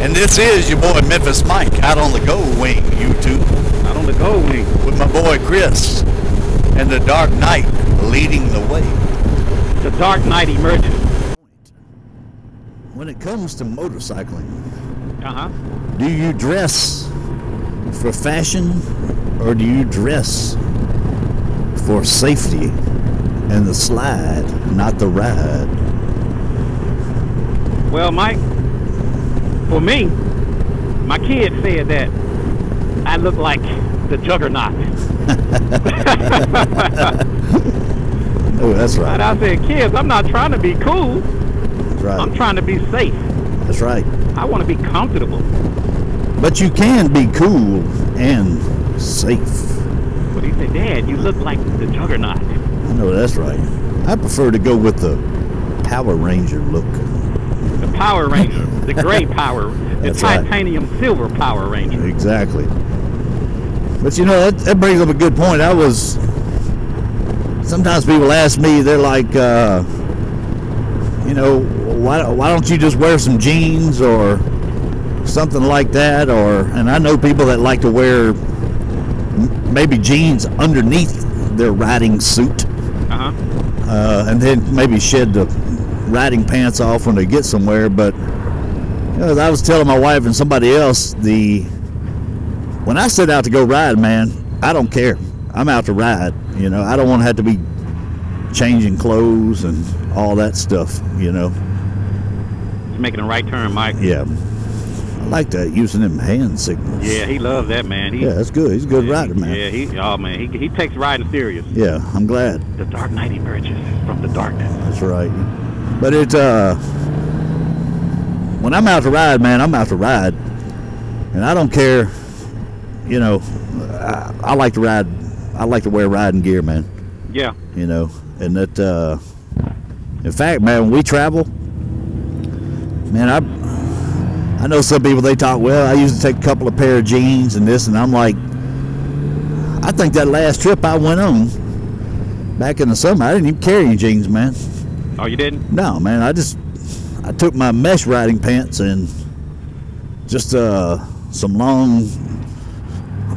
And this is your boy Memphis Mike out on the Go Wing YouTube Out on the gold wing. with my boy Chris and the Dark Knight leading the way. The Dark Knight emerges. When it comes to motorcycling, Uh huh. do you dress for fashion or do you dress for safety and the slide, not the ride? Well, Mike, for me, my kid said that I look like the Juggernaut. Oh, that's right. And. I said, kids, I'm not trying to be cool. That's I'm trying to be safe. That's right. I want to be comfortable. But you can be cool and safe. But he said, Dad, you look like the Juggernaut. I know that's right. I prefer to go with the Power Ranger look. Power Ranger, the gray Power, the That's right. titanium silver Power Ranger. Exactly. But you know, that, that brings up a good point. I was. Sometimes people ask me, they're like, uh, you know, why, why don't you just wear some jeans or something like that? Or, and I know people that like to wear maybe jeans underneath their riding suit Uh huh. uh, and then maybe shed the riding pants off when they get somewhere. But you know, as I was telling my wife and somebody else, the when I set out to go ride, man, I don't care. I'm out to ride. You know, I don't want to have to be changing clothes and all that stuff. You know, He's making a right turn, Mike. yeah. I like that using them hand signals. Yeah, he loves that, man. He, Yeah, that's good. He's a good rider, man. Yeah, he, oh man, he, he takes riding serious. Yeah, I'm glad. The Dark Knight emerges from the darkness. That's right. But it uh when I'm out to ride, man, I'm out to ride. And I don't care, you know, I, I like to ride I like to wear riding gear, man, Yeah, you know. And that uh in fact, man, when we travel, man, I I know some people they talk, well, I used to take a couple of pair of jeans and this and I'm like I think that last trip I went on back in the summer, I didn't even carry any jeans, man. Oh you didn't? No, man. I just I took my mesh riding pants and just uh some long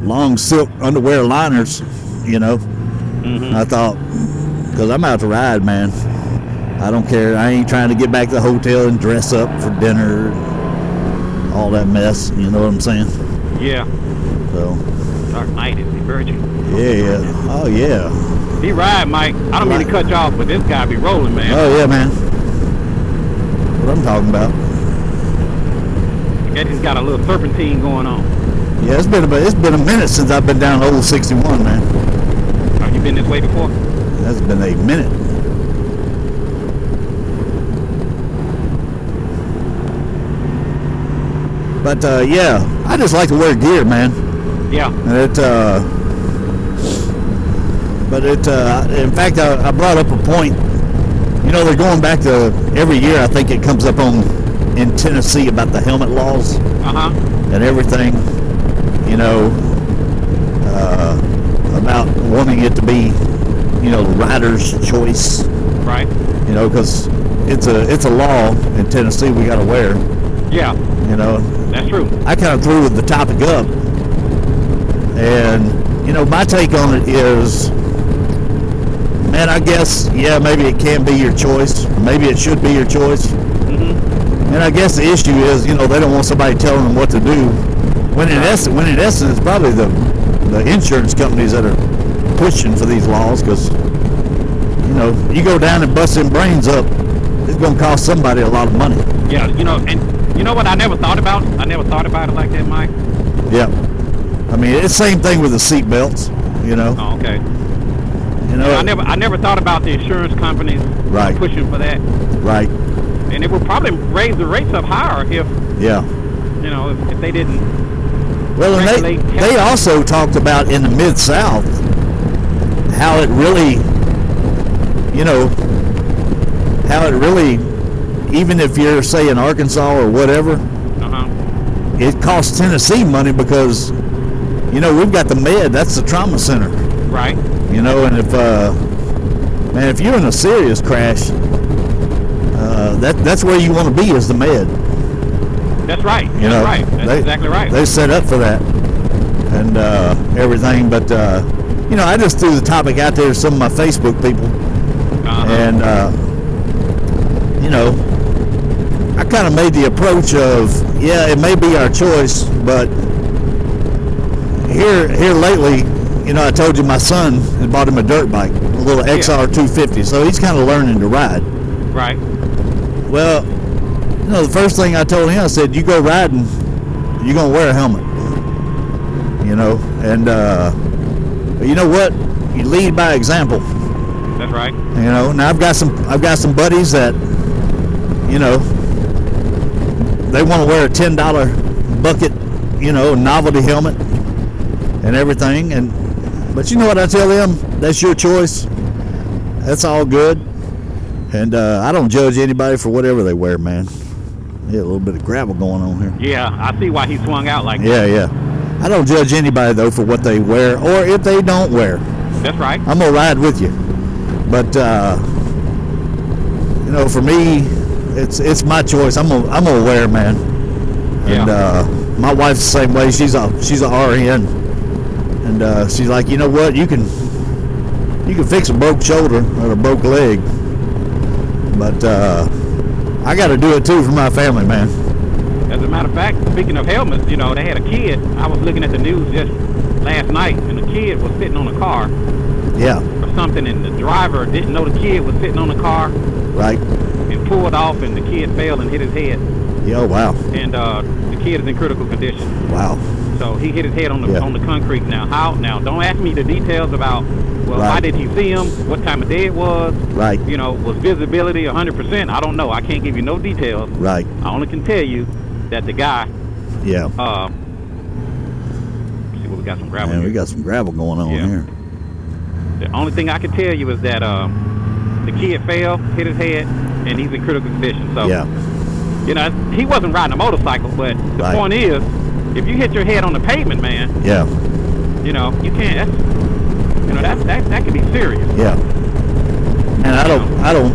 long silk underwear liners, you know. Mm-hmm. I thought because I'm out to ride, man. I don't care. I ain't trying to get back to the hotel and dress up for dinner, all that mess. You know what I'm saying? Yeah, So Dark Knight is emerging. yeah, yeah. Oh yeah. He ride, Mike. I don't mean to cut you off, but this guy be rolling, man. Oh yeah, man. What I'm talking about. That he's got a little serpentine going on. Yeah, it's been a it's been a minute since I've been down Old 61, man. Have you been this way before? That's been a minute. But uh, yeah, I just like to wear gear, man. Yeah. And it, uh, but it, uh, in fact, I, I brought up a point. You know, they're going back to every year. I think it comes up on in Tennessee about the helmet laws Uh huh. and everything. You know, uh, about wanting it to be, you know, the rider's choice. Right. You know, because it's a it's a law in Tennessee we got to wear. Yeah, You know, that's true. I kind of threw the topic up, and you know, my take on it is, man, I guess yeah, maybe it can be your choice, maybe it should be your choice, Mm-hmm. and I guess the issue is, you know, they don't want somebody telling them what to do. When in essence, when in essence, it's probably the the insurance companies that are pushing for these laws, because you know, you go down and bust them brains up, it's going to cost somebody a lot of money. Yeah, you know, and you know what I never thought about? I never thought about it like that, Mike. Yeah. I mean, it's the same thing with the seat belts, you know. Oh, okay. You know, I never, I never thought about the insurance companies Right. pushing for that, right. and it would probably raise the rates up higher if Yeah. you know if, if they didn't. Well, and they, they also talked about in the Mid South how it really, you know, how it really, even if you're, say, in Arkansas or whatever, Uh huh. it costs Tennessee money because, you know, we've got the med, that's the trauma center, Right. You know, and if, uh, man, if you're in a serious crash, uh, that, that's where you want to be is the med. That's right. You That's know, right. That's they, exactly right. They set up for that and uh, everything. But uh, you know, I just threw the topic out there to some of my Facebook people, uh-huh. and uh, you know, I kind of made the approach of, yeah, it may be our choice, but here here lately, you know, I told you my son had bought him a dirt bike, a little. XR 250, so he's kind of learning to ride. right. Well, you know, the first thing I told him, I said, you go riding, you're gonna wear a helmet. You know, and uh, you know what? You lead by example. That's right. You know, now I've got some I've got some buddies that, you know, they want to wear a ten dollar bucket, you know, novelty helmet and everything. And but you know what I tell them? That's your choice. That's all good. And uh, I don't judge anybody for whatever they wear, man. Yeah, a little bit of gravel going on here. Yeah, I see why he swung out like that. Yeah, yeah. I don't judge anybody though for what they wear or if they don't wear. That's right. I'm gonna ride with you. But uh, you know, for me, it's it's my choice. I'm gonna I'm gonna wear, man. And Yeah. uh, my wife's the same way. She's a she's a RN, and uh, she's like, you know what? You can you can fix a broke shoulder or a broke leg, but uh, I got to do it too for my family, man. As a matter of fact, speaking of helmets, you know, they had a kid. I was looking at the news just last night, and the kid was sitting on a car Yeah, or something, and the driver didn't know the kid was sitting on the car right. and pulled off, and the kid fell and hit his head. Yeah, oh, wow, And uh, the kid is in critical condition. wow. So he hit his head on the Yeah. on the concrete. Now how? Now don't ask me the details about. Well, Right. why did he see him? What time of day it was? Right, You know, was visibility 100%? I don't know. I can't give you no details. right. I only can tell you that the guy. Yeah. Uh, see what we got some gravel. Man, here. we got some gravel going on Yeah. here. The only thing I can tell you is that um, the kid fell, hit his head, and he's in critical condition. So, Yeah, you know, he wasn't riding a motorcycle, but the Right. point is, if you hit your head on the pavement, man, yeah, you know, you can't. That's, you know, that that that could be serious. yeah. And I don't, I don't,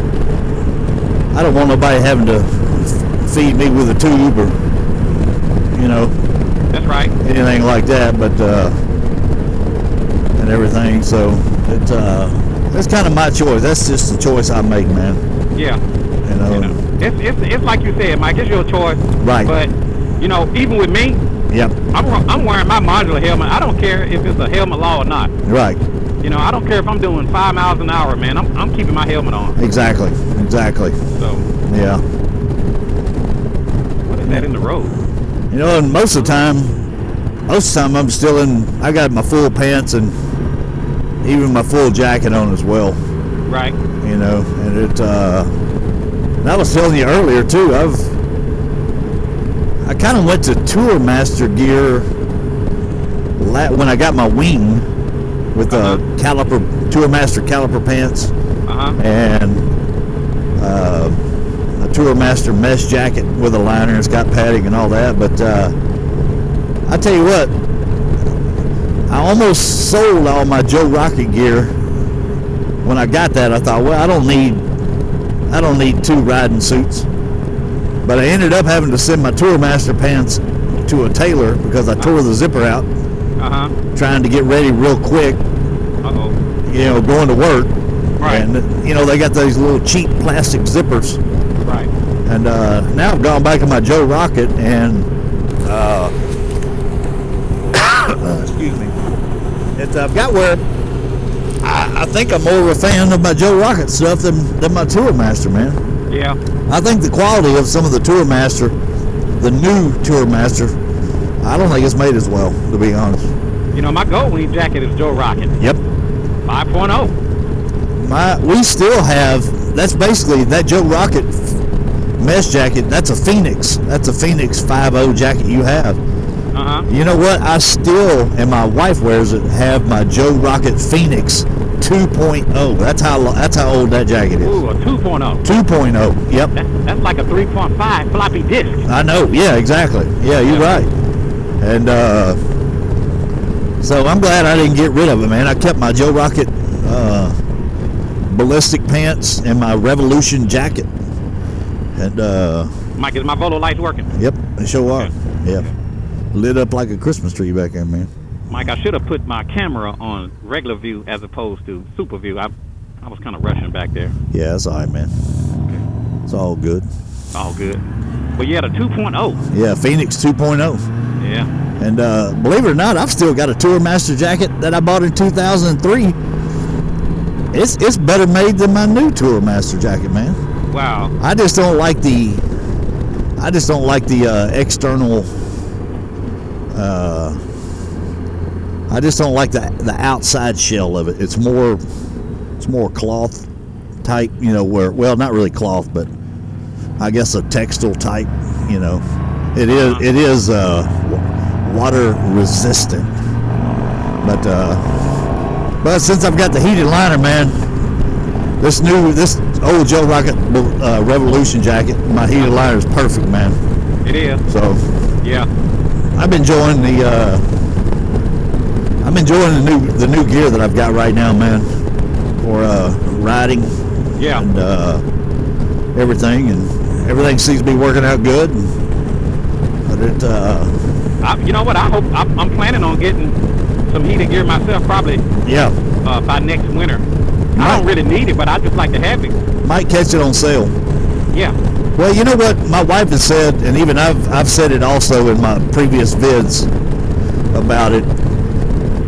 I don't want nobody having to feed me with a tube or, you know, That's right. anything like that. But uh, and everything. So it, uh, it's kind of my choice. That's just the choice I make, man. Yeah. You know. You know, it's it's it's like you said, Mike. It's your choice. Right. But you know, even with me, Yep. I'm I'm wearing my modular helmet. I don't care if it's a helmet law or not. Right. You know, I don't care if I'm doing five miles an hour, man. I'm I'm keeping my helmet on. Exactly. Exactly. So Yeah. what is that in the road? You know, and most of the time, most of the time I'm still in. I got my full pants and even my full jacket on as well. Right. You know, and it. Uh, and I was telling you earlier too. I've. I kind of went to Tour Master gear la- when I got my wing with the Uh-huh. Caliber Tour Master Caliber pants Uh huh. and uh, a Tour Master mesh jacket with a liner. It's got padding and all that. But uh, I tell you what, I almost sold all my Joe Rocket gear. When I got that, I thought, well, I don't need, I don't need two riding suits. But I ended up having to send my Tour Master pants to a tailor because I tore the zipper out, Uh huh. trying to get ready real quick. Uh oh. You know, going to work. Right. And you know they got these little cheap plastic zippers. Right. And uh, now I've gone back to my Joe Rocket and uh, excuse me. It's I've got where I, I think I'm more of a fan of my Joe Rocket stuff than, than my Tour Master, man. Yeah. I think the quality of some of the Tour Master, the new Tour Master, I don't think it's made as well, to be honest. You know, my gold wing jacket is Joe Rocket Yep. 5.0. My we still have that's basically that Joe Rocket mesh jacket. That's a Phoenix. That's a Phoenix 5.0 jacket you have. Uh huh. You know what? I still and my wife wears it. Have my Joe Rocket Phoenix 2.0. That's how lo- that's how old that jacket is. Ooh, a 2.0. 2.0. Yep. That's, that's like a 3.5 floppy disk. I know. Yeah, exactly. Yeah, you're Yeah. right. And uh, so I'm glad I didn't get rid of it, man. I kept my Joe Rocket uh, ballistic pants and my Revolution jacket. And uh, Mike, is my Volo lights working? Yep, they sure are. Yep. Lit up like a Christmas tree back there, man. Mike, I should have put my camera on regular view as opposed to super view. I, I was kind of rushing back there. Yeah, that's all right, man. It's all good. All good. But yeah, the 2.0. Yeah, Phoenix 2.0. Yeah. And uh, believe it or not, I've still got a Tour Master jacket that I bought in 2003. It's it's better made than my new Tour Master jacket, man. Wow. I just don't like the I just don't like the uh, external. Uh, I just don't like the the outside shell of it. It's more it's more cloth type, you know, where well not really cloth, but I guess a textile type, you know. It is it is uh, water resistant, but uh, but since I've got the heated liner, man, this new this old Joe Rocket uh, Revolution jacket, my heated liner is perfect, man. It is. So Yeah. I've been enjoying the uh, I'm enjoying the new the new gear that I've got right now, man, for uh, riding Yeah. and uh, everything, and everything seems to be working out good. But it, uh, I, you know what? I hope I'm, I'm planning on getting some heated gear myself, probably yeah, uh, by next winter. I don't really need it, but I just like to have it. might catch it on sale. Yeah. Well, you know what my wife has said, and even I've I've said it also in my previous vids about it.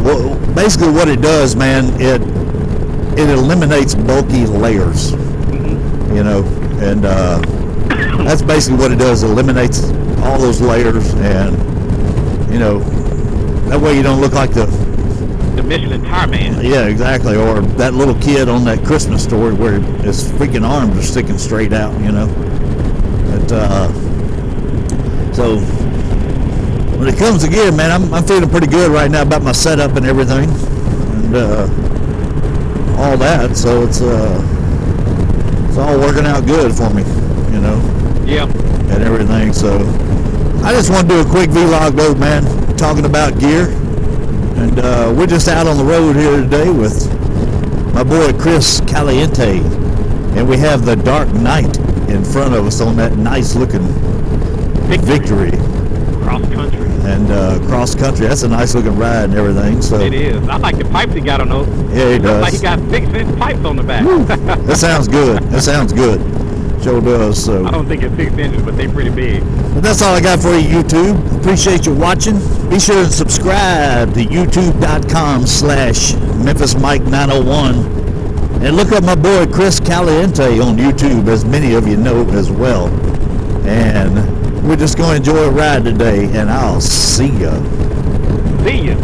Well, basically, what it does, man, it it eliminates bulky layers. You know, and uh, that's basically what it does. It eliminates all those layers, and you know, that way you don't look like the The Michelin Tire Man. yeah, exactly. Or that little kid on that Christmas story where his freaking arms are sticking straight out, you know. But uh, so when it comes to gear, man, I'm, I'm feeling pretty good right now about my setup and everything, and uh, all that. So it's uh, it's all working out good for me, you know Yeah. and everything. So I just want to do a quick vlog though, man, talking about gear. And uh, we're just out on the road here today with my boy Chris Caliente. And we have the Dark Knight in front of us on that nice looking Victory. Cross country. And uh, cross country, that's a nice looking ride and everything. So It is. I like the pipes he got on those. Yeah, he Looks Like he got six inch pipes on the back. that sounds good. That sounds good. Sure does. So. I don't think it's six inches, but they're pretty big. But that's all I got for you, YouTube. Appreciate you watching. Be sure to subscribe to youtube.com slash Memphis Mike 901. And look up my boy Chris Caliente on YouTube, as many of you know as well. And we're just going to enjoy a ride today, and I'll see ya. See ya.